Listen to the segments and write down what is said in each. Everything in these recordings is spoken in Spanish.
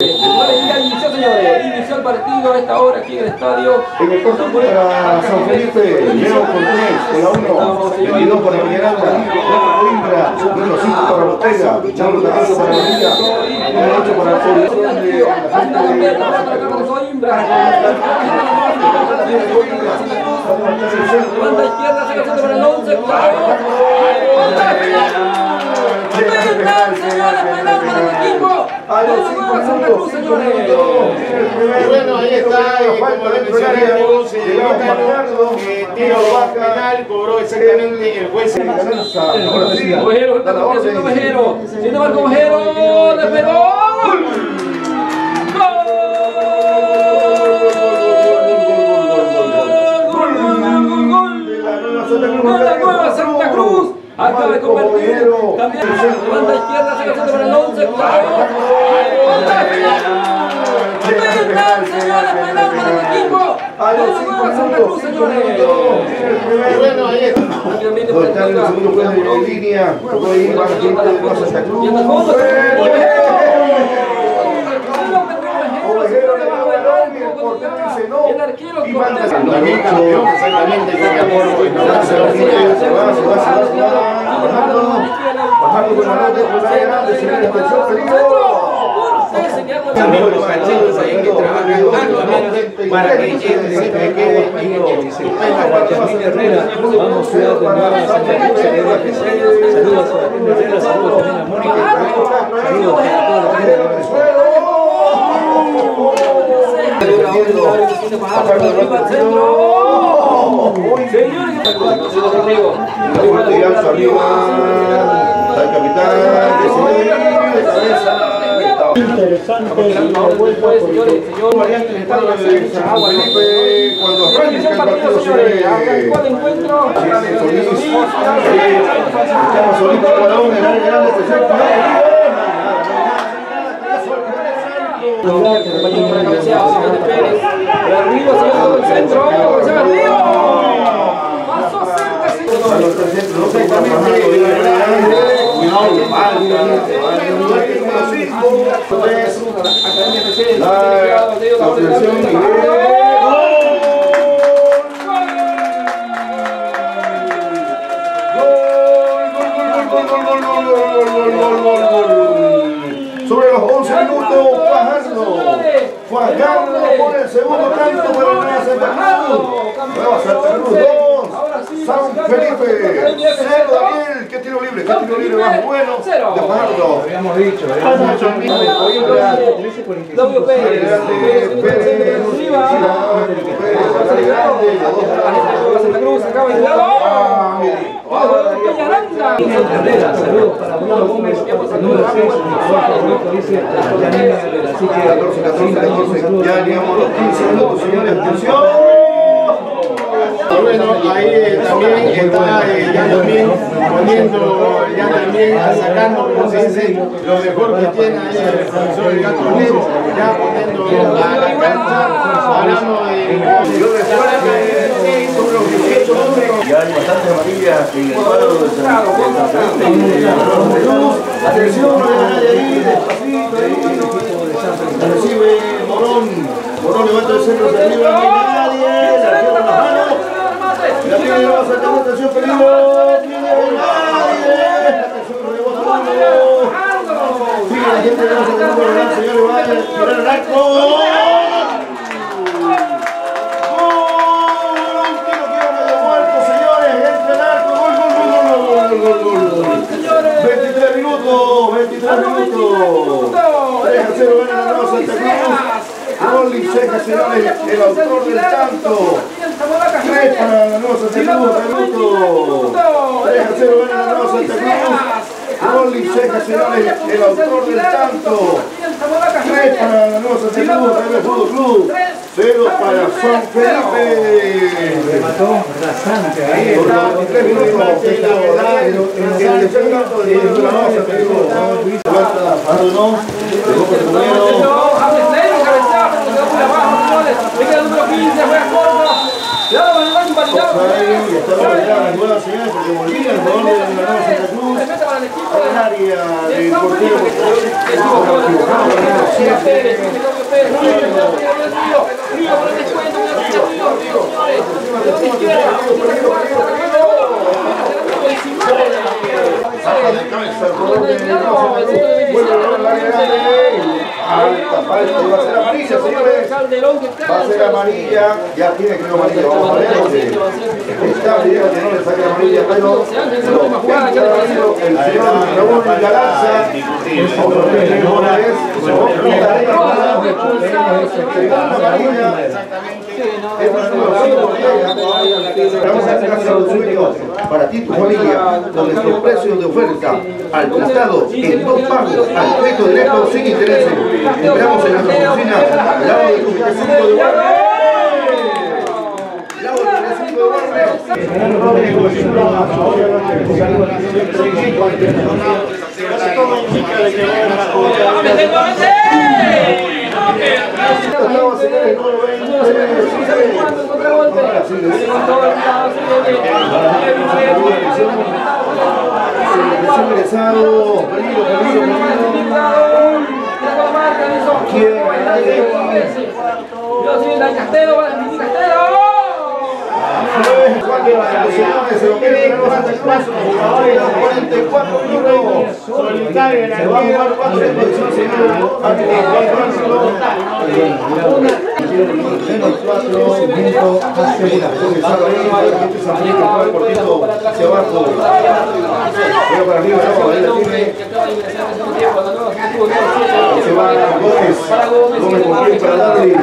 Inició, señores. Inició el partido a esta hora aquí en el estadio. En el corto para San Felipe, Leo Cortés con la 1, 22 para Coimbra, número 5 para Tacazo para María, número 8 para. Banda izquierda, se para el 11. Penal, señores, penal para el equipo. A los minutos, minutos. Bueno, ahí está, como tiro penal, cobró exactamente el juez. Ahora sí, acaba de convertir. También banda izquierda se casando para el 11. Para el equipo! Bueno, ahí está. El segundo juez línea. El de Rosa Santa Cruz bajando con la nota, con la grande, se viene atención, peligro. También los cachetes ahí que trabajan arduamente para que llegue, se me quede Herrera, vamos de Santa Cruz, saludos a Jesús, saludos a Joaquín Herrera, saludos también a Mónica, saludos a toda la gente. Seguridad arriba, Está el capitán de cabeza. Interesante la vuelta por variante del estado de San Felipe cuando el partido sobre encuentro Solís. En el el. Sobre los 11 minutos, Fajardo. Fajardo por el segundo tanto para Nueva Santa Cruz. Nueva Santa Cruz 2. San Felipe. 0 Daniel. ¿Qué tiro libre? ¿Qué tiro libre más bueno de Fajardo? Habíamos dicho. W Pérez. Pérez. Santa Cruz acaba Herrera, saludos para Bruno Gómez, el número 6, Roberto dice Janine Herrera, así que 14, 14, 14. Ya llegamos a los 15 minutos, señores. Atención. Bueno, ahí eh, también está eh, ya también poniendo, ya también sacando, como se dice, lo mejor que tiene ahí el profesor Gato ya poniendo a la cancha, hablamos de... Sobre los 18 hombres. Ya hay bastantes amarillas en el cuadro de San. Atención, no hay nadie ahí, despacito, ahí. Recibe Morón. Morón levanta el centro hacia arriba, el autor del tanto. 3 para la Nueva Santa Cruz, 3 minutos. 3 a 0 gana la Nueva Santa Cruz. Rolly Ceja, el autor del tanto. 3 para la Nueva Santa Cruz, Real Fútbol Club. 0 para San Felipe. remató rasante ahí. Por 23 minutos, la verdad, el tercer tanto del de la Nueva Santa Cruz. Levanta Fajardo, goles. Venga el número 15, juega corto. Cuidado con el gol, Y está validada la jugada señal porque Molina, el jugador de la Nueva Santa Cruz, el área del portero. Estuvo jugando. Estuvo jugando. Va a ser amarilla, ya tiene creo amarilla, vamos a ver. Está pidiendo que no le saque amarilla, pero el señor Raúl Galanza, otro Vamos a hacer un para ti tu familia, con nuestros precios de oferta al prestado en dos pagos, al crédito directo sin intereses. Esperamos en nuestra oficina, lado del Comité Cívico de Guardia. Lado de Guardia. Soy el castelo, castelo. Cuando las selecciones se lo quieren tenemos hasta el plazo, 44 minutos. Se va a tiene. Se va Gómez. Gómez pie para darle.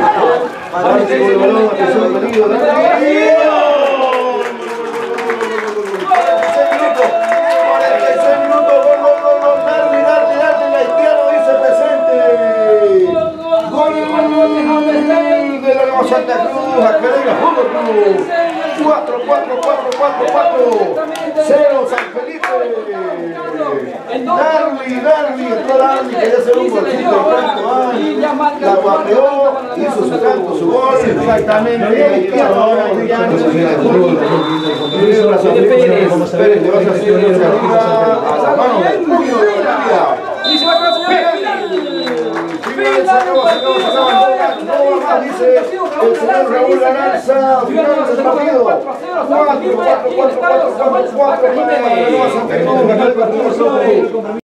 Santa Cruz, Academia Fútbol Club. 4, 4, 4, 4, 4, 0 San Felipe. Darby, Darby, entró Darby, quería hacer un golcito de ay, la guapeó, hizo su canto, su gol, exactamente, y ahora. Pérez le va a hacer a la mano del puño de Bolivia. Y se va dice el señor Raúl Lanarza, final del partido. 4, 4, 4, 4, 4, 4, 4, para Nueva Santa Cruz, ganar el partido.